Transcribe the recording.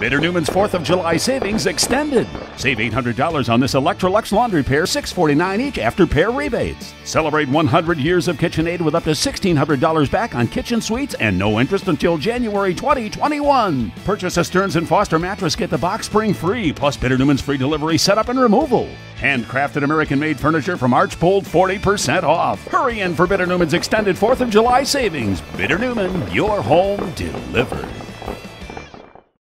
Bitter Neumann's 4th of July savings extended. Save $800 on this Electrolux laundry pair, $649 each after pair rebates. Celebrate 100 years of KitchenAid with up to $1,600 back on kitchen suites and no interest until January 2021. Purchase a Stearns & Foster mattress, get the box spring free, plus Bitter Neumann's free delivery, setup, and removal. Handcrafted American-made furniture from Archbold, 40% off. Hurry in for Bitter Neumann's extended 4th of July savings. Bitter Neumann, your home delivered.